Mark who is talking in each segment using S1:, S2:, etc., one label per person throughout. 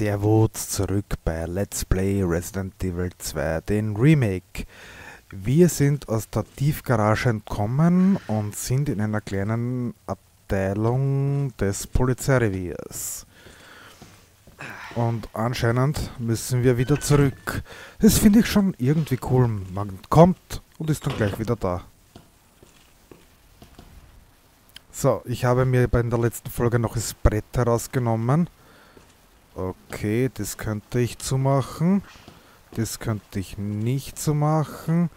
S1: Servus zurück bei Let's Play Resident Evil 2, den Remake. Wir sind aus der Tiefgarage entkommen und sind in einer kleinen Abteilung des Polizeireviers. Und anscheinend müssen wir wieder zurück. Das finde ich schon irgendwie cool. Man kommt und ist dann gleich wieder da. So, ich habe mir bei der letzten Folge noch das Brett herausgenommen. Okay, das könnte ich zumachen. Das könnte ich nicht zumachen.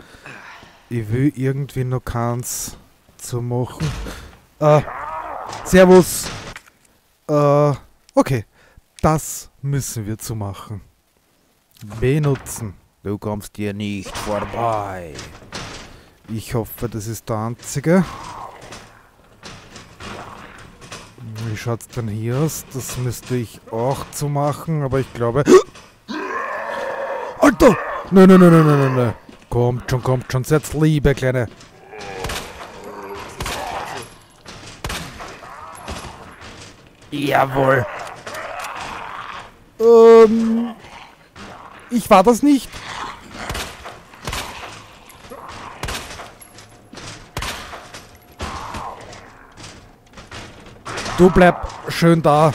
S1: Ich will irgendwie noch keins zumachen. Äh, servus. Äh, okay. Das müssen wir zumachen. Benutzen. Du kommst hier nicht vorbei. Ich hoffe, das ist der einzige. Wie schaut's denn hier aus? Das müsste ich auch zu machen, aber ich glaube... Alter! Nein, nein, nein, nein, nein, nein, nein. Kommt schon, kommt schon. Seid liebe, Kleine. Jawohl. Ähm... Ich war das nicht. Du bleib schön da.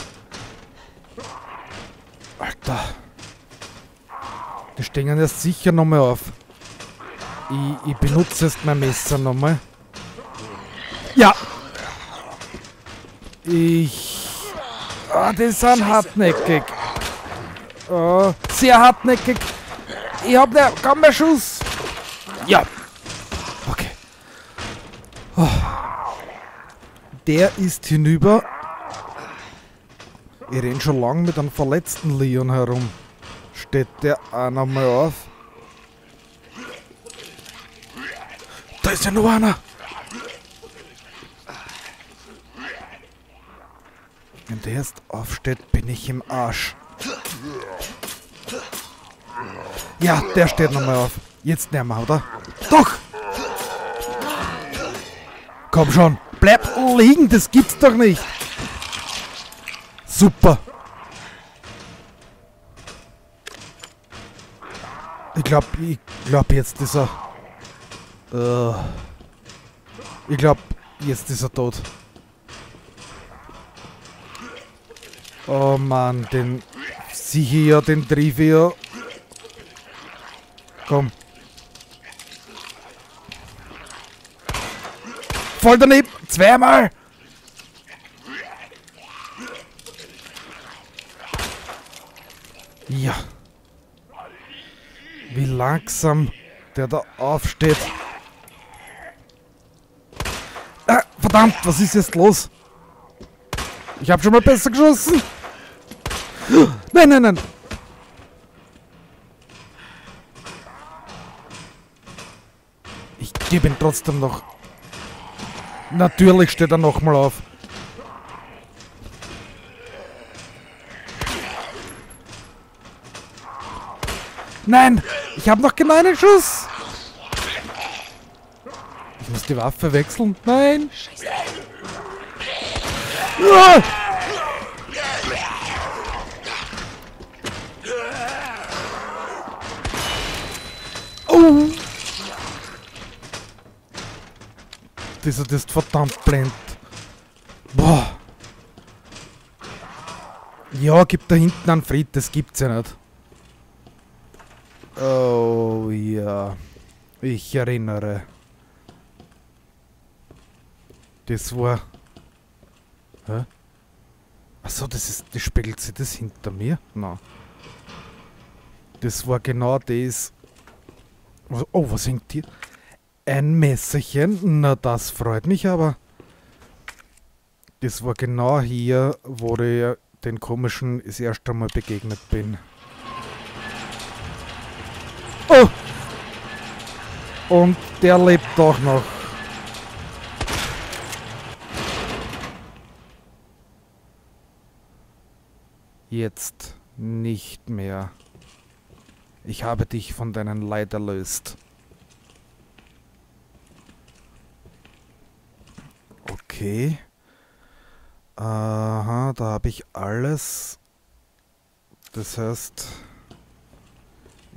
S1: Alter. Die stehen jetzt sicher nochmal auf. Ich, ich benutze jetzt mein Messer nochmal. Ja. Ich... Ah, die sind hartnäckig. Oh, sehr hartnäckig. Ich hab ne... Komm, mehr Schuss. Ja. Okay. Oh. Der ist hinüber. Ich renn schon lang mit einem verletzten Leon herum. Steht der auch nochmal auf? Da ist ja noch einer! Wenn der erst aufsteht, bin ich im Arsch. Ja, der steht nochmal auf. Jetzt nicht mehr, oder? Doch! Komm schon! Bleib liegen, das gibt's doch nicht! Super! Ich glaube, ich glaube jetzt ist er... Uh, ich glaube, jetzt ist er tot. Oh Mann, den... Sieh hier, den Trivia. Komm. Voll daneben! Zweimal! Ja. Wie langsam der da aufsteht. Ah, verdammt, was ist jetzt los? Ich habe schon mal besser geschossen. Nein, nein, nein. Ich gebe ihn trotzdem noch. Natürlich steht er nochmal auf. Nein! Ich habe noch genau einen Schuss! Ich muss die Waffe wechseln. Nein! Ah! Dieser ist verdammt blind. Boah! Ja, gibt da hinten einen Fried, das gibt's ja nicht. Oh ja, ich erinnere. Das war... Hä? Achso, das ist... Das spiegelt sich das hinter mir? Nein. Das war genau das... Oh, was hängt hier? Ein Messerchen? Na, das freut mich aber. Das war genau hier, wo ich den komischen das erste Mal begegnet bin. Oh! Und der lebt doch noch. Jetzt nicht mehr. Ich habe dich von deinen Leid erlöst. Okay. Aha, da habe ich alles. Das heißt,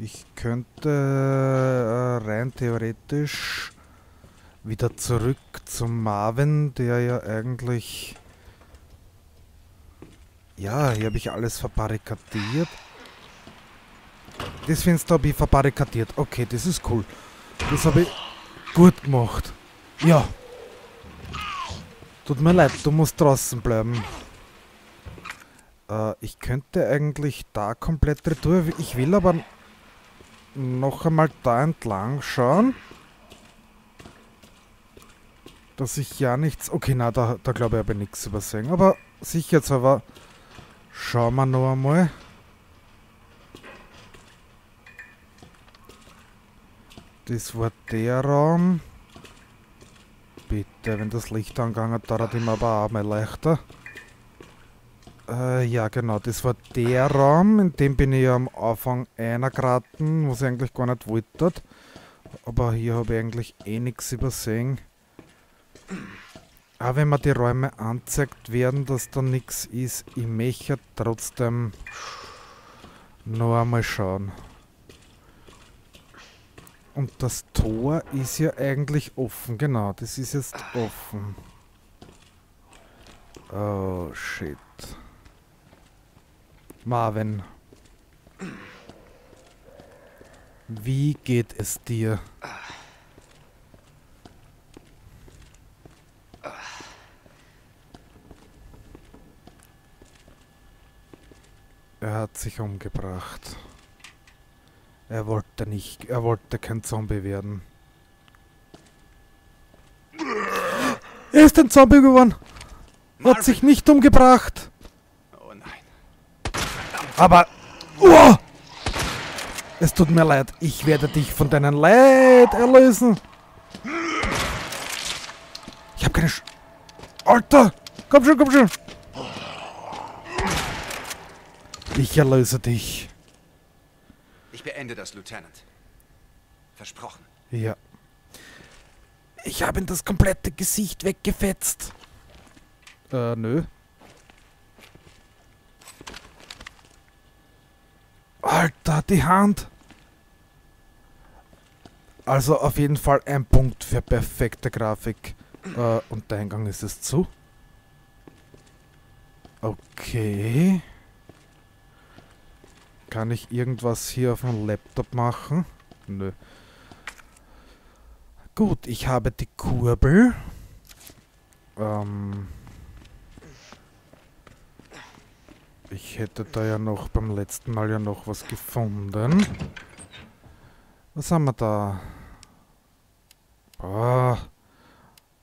S1: ich könnte äh, rein theoretisch wieder zurück zum Marvin, der ja eigentlich... Ja, hier habe ich alles verbarrikadiert. Das Fenster habe ich verbarrikadiert. Okay, das ist cool. Das habe ich gut gemacht. Ja. Tut mir leid, du musst draußen bleiben. Äh, ich könnte eigentlich da komplett retour. Ich will aber noch einmal da entlang schauen. Dass ich ja nichts... Okay, na, da, da glaube ich, habe ich nichts übersehen. Aber sicher jetzt aber... Schauen wir noch einmal. Das war der Raum. Bitte, wenn das Licht angegangen hat, dauert ihm aber auch mal leichter. Äh, ja, genau, das war der Raum, in dem bin ich am Anfang einer geraten, was ich eigentlich gar nicht wollte. Aber hier habe ich eigentlich eh nichts übersehen. Aber wenn mir die Räume anzeigt werden, dass da nichts ist, ich möchte trotzdem noch einmal schauen. Und das Tor ist ja eigentlich offen, genau, das ist jetzt offen. Oh, shit. Marvin. Wie geht es dir? Er hat sich umgebracht. Er wollte nicht, er wollte kein Zombie werden. Er ist ein Zombie geworden. Hat sich nicht umgebracht.
S2: Oh nein.
S1: Aber... Oh! Es tut mir leid. Ich werde dich von deinem Leid erlösen. Ich habe keine... Sch Alter! Komm schon, komm schon! Ich erlöse dich.
S2: Ich beende das, Lieutenant. Versprochen.
S1: Ja. Ich habe ihm das komplette Gesicht weggefetzt. Äh, nö. Alter, die Hand. Also auf jeden Fall ein Punkt für perfekte Grafik. Äh, und der Eingang ist es zu. Okay. Kann ich irgendwas hier auf dem Laptop machen? Nö. Gut, ich habe die Kurbel. Ähm ich hätte da ja noch beim letzten Mal ja noch was gefunden. Was haben wir da? Ah,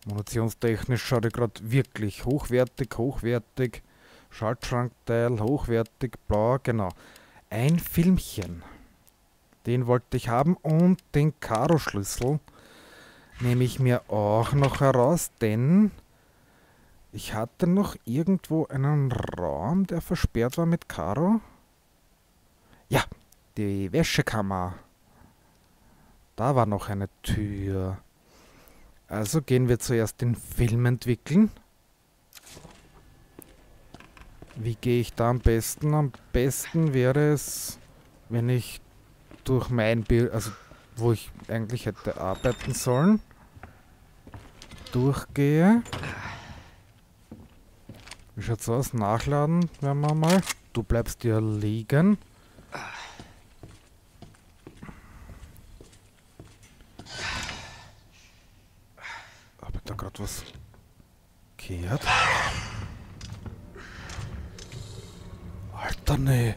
S1: munitionstechnisch schaut er gerade wirklich hochwertig, hochwertig. Schaltschrankteil, hochwertig, blau, genau. Ein Filmchen. Den wollte ich haben und den Karo-Schlüssel nehme ich mir auch noch heraus, denn ich hatte noch irgendwo einen Raum, der versperrt war mit Karo. Ja, die Wäschekammer. Da war noch eine Tür. Also gehen wir zuerst den Film entwickeln. Wie gehe ich da am besten? Am besten wäre es, wenn ich durch mein Bild, also wo ich eigentlich hätte arbeiten sollen, durchgehe. Wie schaut's aus? Nachladen werden wir mal. Du bleibst hier liegen. Habe da gerade was gehört? Alter, nee.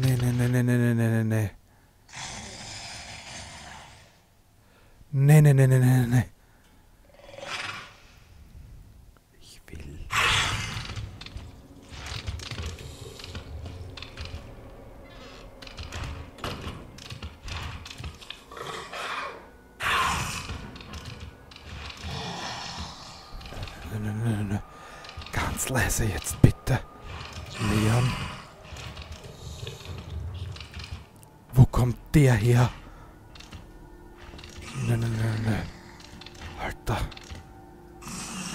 S1: Nee, nee, nee, nee, nee, nee, nee, nee, nee. Nee, nee, nee, nee, nee, nee. Ich will. Ganz leise jetzt bitte. Leon. Wo kommt der her? Ne, ne, ne, ne. Alter.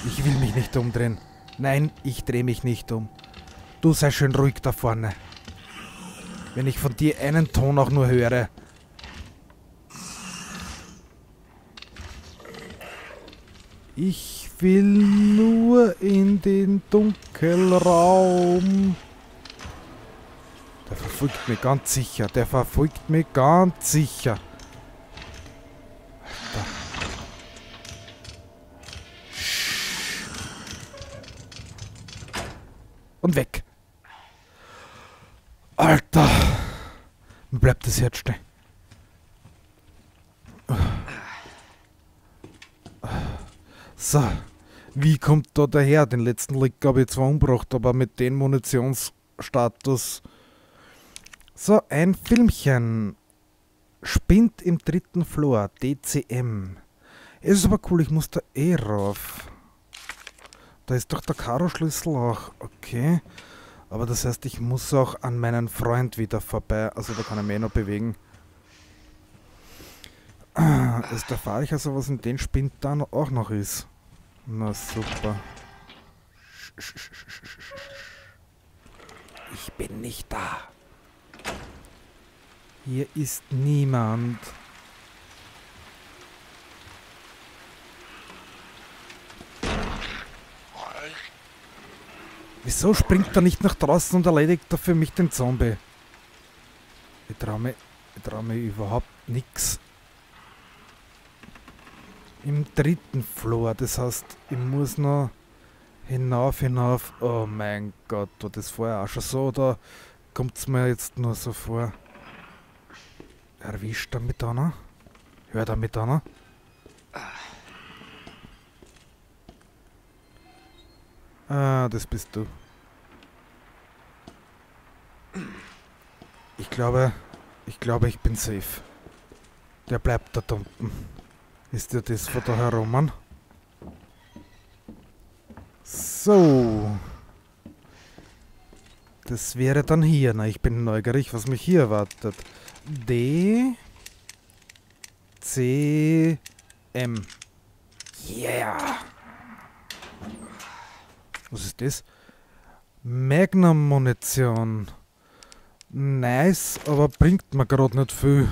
S1: Ich will mich nicht umdrehen. Nein, ich drehe mich nicht um. Du sei schön ruhig da vorne. Wenn ich von dir einen Ton auch nur höre. Ich will nur in den Dunkelraum. Der verfolgt mich ganz sicher. Der verfolgt mich ganz sicher. Und weg. Alter. Mir bleibt das Herz stehen. So. Wie kommt da daher? Den letzten Lick habe ich zwar umgebracht, aber mit dem Munitionsstatus. So, ein Filmchen. Spinnt im dritten Floor. DCM. Ist aber cool, ich muss da eh rauf. Da ist doch der Karo-Schlüssel auch. Okay. Aber das heißt, ich muss auch an meinen Freund wieder vorbei. Also da kann er mich eh noch bewegen. Also da fahre ich also, was in den Spind da auch noch ist. Na super. Ich bin nicht da. Hier ist niemand. Wieso springt er nicht nach draußen und erledigt er für mich den Zombie? Ich traue mir, ich trau mir überhaupt nichts. Im dritten Floor, das heißt, ich muss noch hinauf, hinauf. Oh mein Gott, war das vorher auch schon so oder kommt es mir jetzt nur so vor? Erwischt er mit einer? Hört er mit einer? Ah, das bist du. Ich glaube, ich glaube, ich bin safe. Der bleibt da unten. Ist ja das von da herum? So. Das wäre dann hier. Na, ich bin neugierig, was mich hier erwartet. D. C. M. Yeah. Was ist das? Magnum-Munition. Nice, aber bringt mir gerade nicht viel.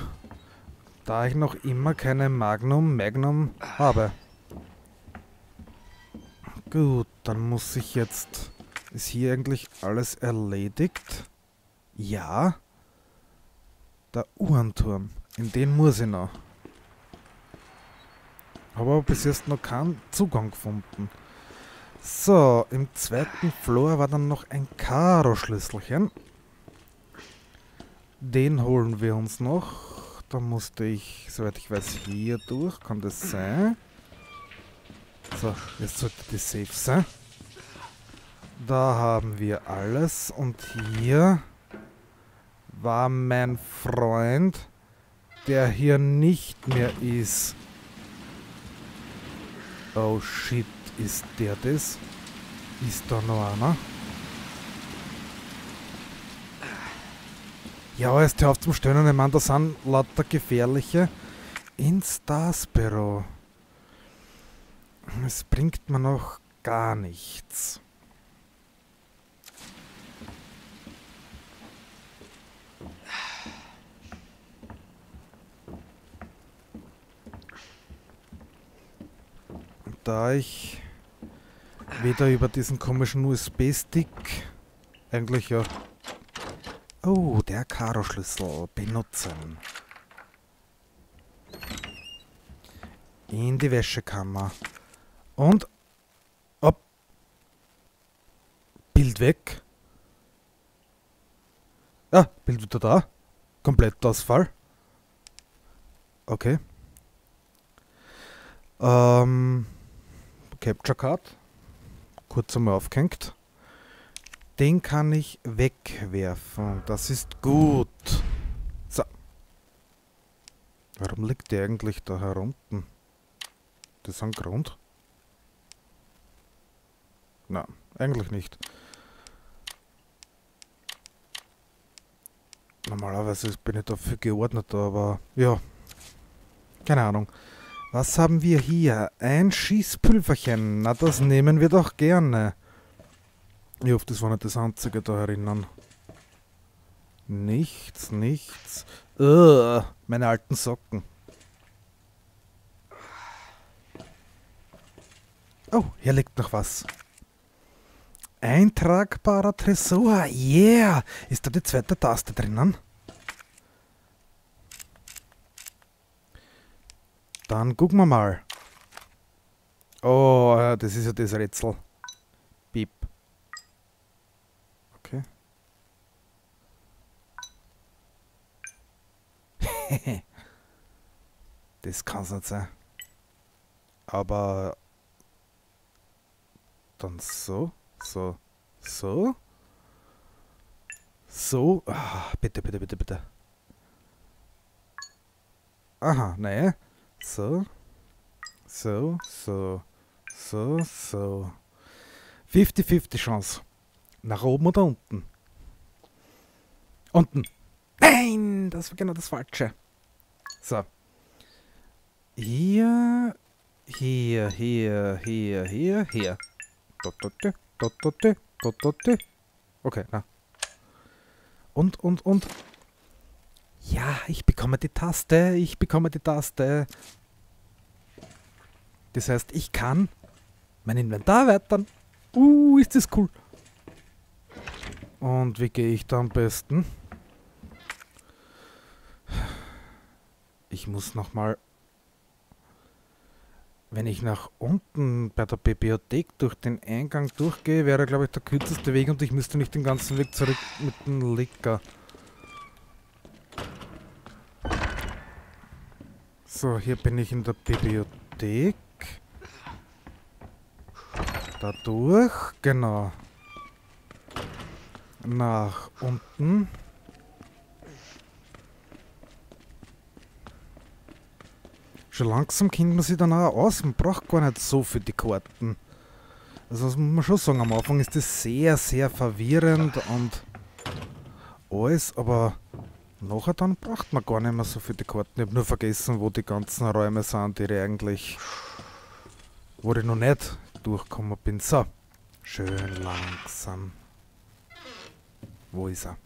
S1: Da ich noch immer keine Magnum Magnum habe. Gut, dann muss ich jetzt... Ist hier eigentlich alles erledigt? Ja. Der Uhrenturm. In den muss ich noch. Habe aber bis jetzt noch keinen Zugang gefunden. So, im zweiten Floor war dann noch ein Karo-Schlüsselchen. Den holen wir uns noch. Da musste ich, soweit ich weiß, hier durch. Kann das sein? So, jetzt sollte das safe sein. Da haben wir alles. Und hier war mein Freund, der hier nicht mehr ist. Oh shit. Ist der das? Ist da noch einer? Ja, jetzt hör auf zum Stöhnen. Ich meine, da sind lauter gefährliche in Starsbüro. Es bringt mir noch gar nichts. da ich weder über diesen komischen USB-Stick. Eigentlich ja. Oh, der Karo-Schlüssel benutzen. In die Wäschekammer. Und ab. Bild weg. Ah, Bild wieder da. Komplettausfall. Okay. Ähm, Capture Card kurz einmal aufgehängt. Den kann ich wegwerfen. Das ist gut. So. Warum liegt der eigentlich da herunten? Das ist ein Grund? Na, eigentlich nicht. Normalerweise bin ich dafür geordnet, aber ja. Keine Ahnung. Was haben wir hier? Ein Schießpulverchen. Na, das nehmen wir doch gerne. Ich hoffe, das war nicht das einzige da herinnen. Nichts, nichts. Ugh, meine alten Socken. Oh, hier liegt noch was. Eintragbarer Tresor. Yeah! Ist da die zweite Taste drinnen? Dann gucken wir mal. Oh, das ist ja das Rätsel. Piep. Okay. das kann es nicht sein. Aber dann so, so, so. So. Ah, bitte, bitte, bitte, bitte. Aha, ne. So. So, so, so, so. 50-50 Chance. Nach oben oder unten? Unten. Nein, das war genau das Falsche. So. Hier, hier, hier, hier, hier, hier. Okay, na. Und, und, und. Ja, ich bekomme die Taste, ich bekomme die Taste. Das heißt, ich kann mein Inventar erweitern. Uh, ist das cool. Und wie gehe ich da am besten? Ich muss nochmal wenn ich nach unten bei der Bibliothek durch den Eingang durchgehe, wäre glaube ich der kürzeste Weg und ich müsste nicht den ganzen Weg zurück mit dem Licker. So, hier bin ich in der Bibliothek. Da durch, genau. Nach unten. Schon langsam kennt man sich dann auch aus. Man braucht gar nicht so für die Karten. Also das muss man schon sagen, am Anfang ist das sehr, sehr verwirrend und alles, aber nachher dann braucht man gar nicht mehr so viele Karten. Ich habe nur vergessen, wo die ganzen Räume sind, die ich eigentlich, wo ich noch nicht durchgekommen bin. So, schön langsam. Wo ist er?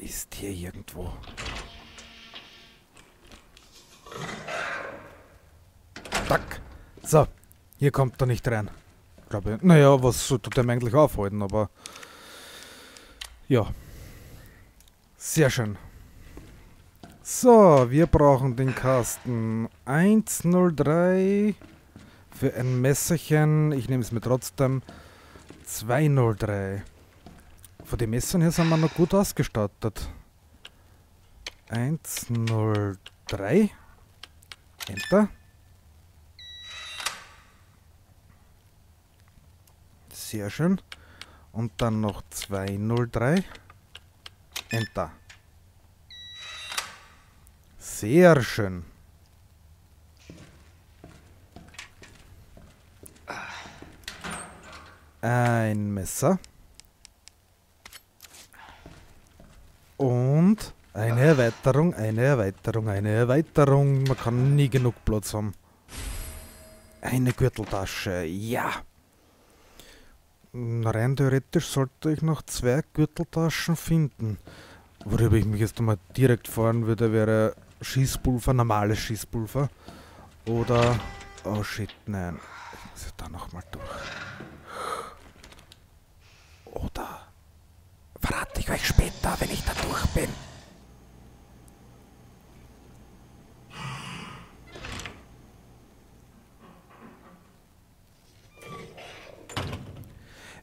S1: Ist hier irgendwo. Tack. So, hier kommt er nicht rein. Glaube ich. Naja, was tut er eigentlich aufhalten, aber... Ja. Sehr schön. So, wir brauchen den Kasten 103 für ein Messerchen. Ich nehme es mir trotzdem. 203. Von den Messern her sind wir noch gut ausgestattet. 103. Enter. Sehr schön. Und dann noch 203. Enter. Sehr schön. Ein Messer. Und eine Erweiterung, eine Erweiterung, eine Erweiterung. Man kann nie genug Platz haben. Eine Gürteltasche, ja. Rein theoretisch sollte ich noch zwei Gürteltaschen finden. Worüber ich mich jetzt einmal direkt fahren würde, wäre Schießpulver, normales Schießpulver. Oder... Oh shit, nein. Ich muss ja da nochmal durch. Oder... Verrate ich euch später, wenn ich da durch bin.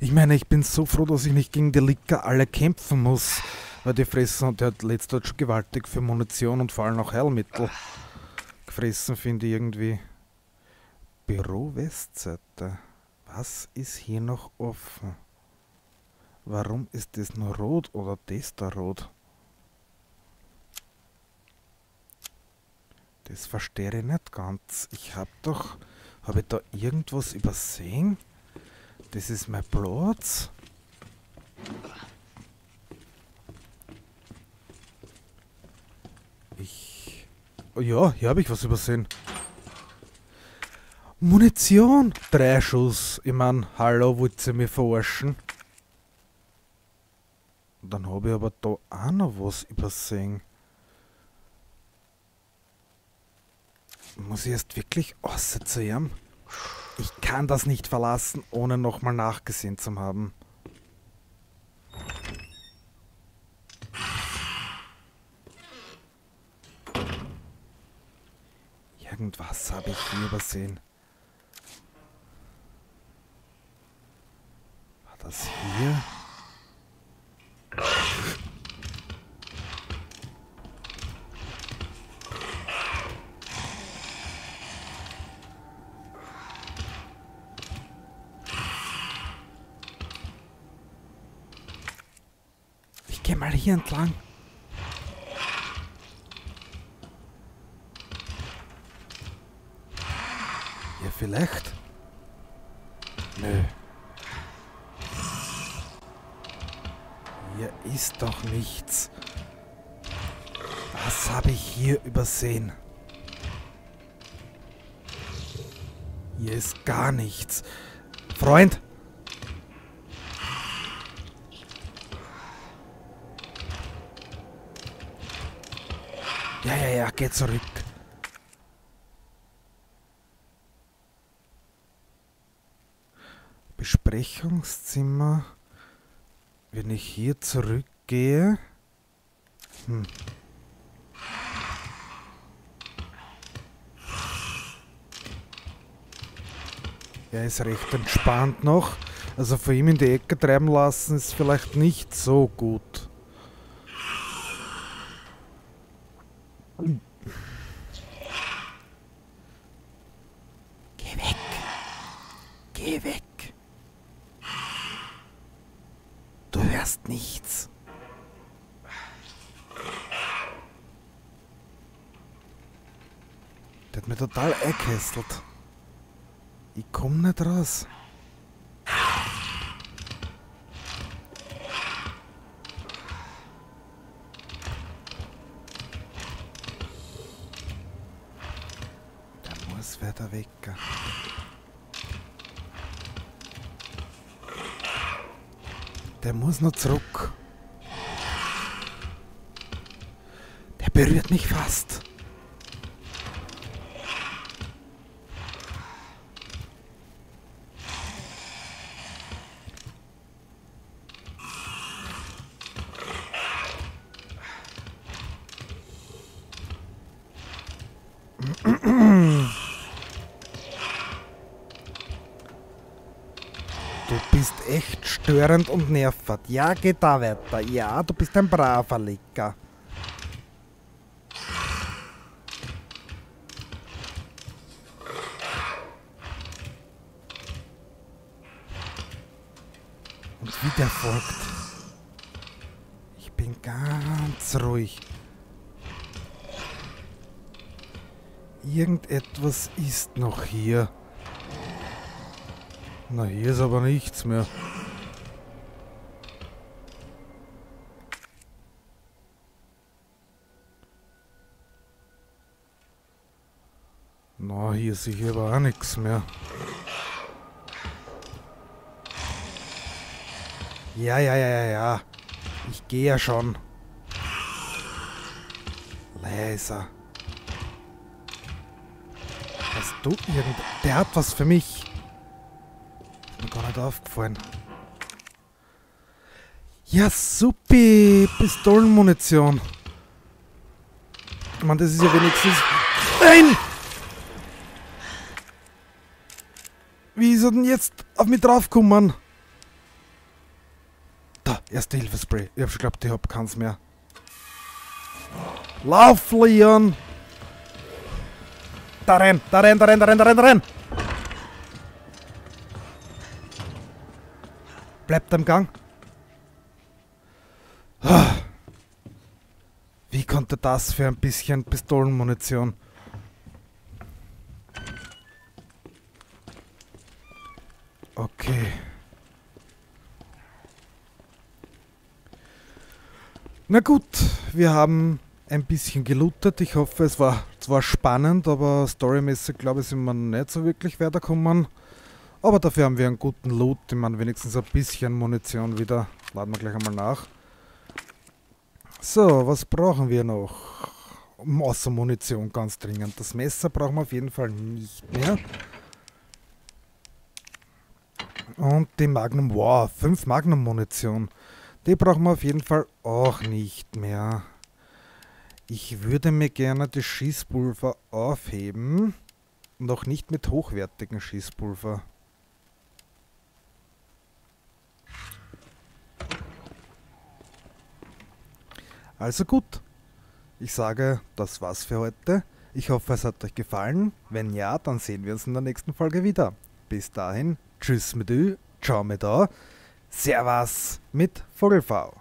S1: Ich meine, ich bin so froh, dass ich nicht gegen die Licker alle kämpfen muss. Weil die fressen und der hat letztes schon gewaltig für Munition und vor allem auch Heilmittel gefressen, finde ich irgendwie. Büro Westseite. Was ist hier noch offen? Warum ist das nur rot oder das da rot? Das verstehe ich nicht ganz. Ich habe doch... Habe ich da irgendwas übersehen? Das ist mein Platz. Ich... Oh ja, hier habe ich was übersehen. Munition! Drei Schuss. Ich meine, hallo, wollt ihr mich verarschen? Dann habe ich aber da auch noch was übersehen. Muss ich erst wirklich ihm? Ich kann das nicht verlassen, ohne nochmal nachgesehen zu haben. Irgendwas habe ich hier übersehen. War das hier? Ich gehe mal hier entlang. Ja, vielleicht. Nö. Hier ist doch nichts. Was habe ich hier übersehen? Hier ist gar nichts. Freund! Ja, ja, ja, geh zurück. Besprechungszimmer. Wenn ich hier zurückgehe. Hm. Er ist recht entspannt noch. Also vor ihm in die Ecke treiben lassen ist vielleicht nicht so gut. Geh weg. Geh weg. Du hörst nichts. Der hat mich total eingehästelt. Ich komm nicht raus. Der muss weiter weg. Der muss noch zurück. Der berührt mich fast. Du bist echt störend und nervend. Ja, geh da weiter. Ja, du bist ein braver Lecker. Und wie der folgt. Ich bin ganz ruhig. Irgendetwas ist noch hier. Na, hier ist aber nichts mehr. Na, hier sehe ich aber auch nichts mehr. Ja, ja, ja, ja, ja. Ich gehe ja schon. Leiser. Hast du irgend... Der hat was für mich. Ist mir gar nicht aufgefallen. Ja, supi. Pistolenmunition. Meine, das ist ja wenigstens... Nein! Wie ist er denn jetzt auf mich draufgekommen? Da, erste Hilfespray. Ich hab schon geglaubt, ich hab keins mehr. Lauf, Leon! Da rein, da rein, da rein, da rein, da rein, da rein! Bleibt am Gang. Ah. Wie konnte das für ein bisschen Pistolenmunition? Okay. Na gut, wir haben ein bisschen gelootet. Ich hoffe, es war zwar spannend, aber storymäßig glaube ich sind wir nicht so wirklich weitergekommen. Aber dafür haben wir einen guten Loot, ich meine wenigstens ein bisschen Munition wieder. Laden wir gleich einmal nach. So, was brauchen wir noch? Außer Munition ganz dringend. Das Messer brauchen wir auf jeden Fall nicht mehr. Und die Magnum, wow, 5 Magnum Munition. Die brauchen wir auf jeden Fall auch nicht mehr. Ich würde mir gerne das Schießpulver aufheben. Noch nicht mit hochwertigen Schießpulver. Also gut. Ich sage, das war's für heute. Ich hoffe, es hat euch gefallen. Wenn ja, dann sehen wir uns in der nächsten Folge wieder. Bis dahin, tschüss mit Ü, ciao mit A, servus mit Vogelfau.